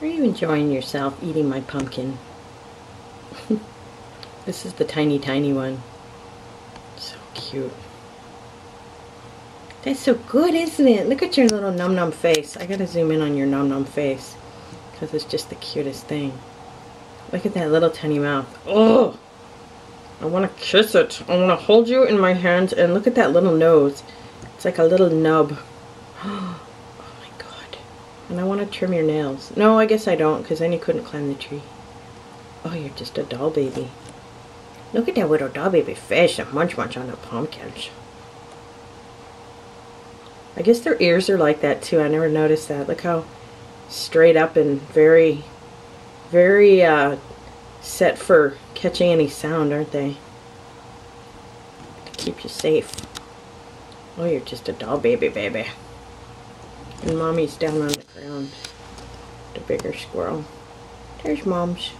Are you enjoying yourself eating my pumpkin? this is the tiny, tiny one. So cute. That's so good, isn't it? Look at your little num num face. I gotta zoom in on your num num face. Because it's just the cutest thing. Look at that little tiny mouth. Oh! I want to kiss it. I want to hold you in my hands and look at that little nose. It's like a little nub. Oh, And I want to trim your nails. No, I guess I don't because then you couldn't climb the tree. Oh, you're just a doll baby. Look at that little doll baby fish and munch munch on the pumpkins. I guess their ears are like that too. I never noticed that. Look how straight up and very, very uh, set for catching any sound, aren't they? To keep you safe. Oh, you're just a doll baby, baby. And mommy's down on the ground. The bigger squirrel. There's mom's.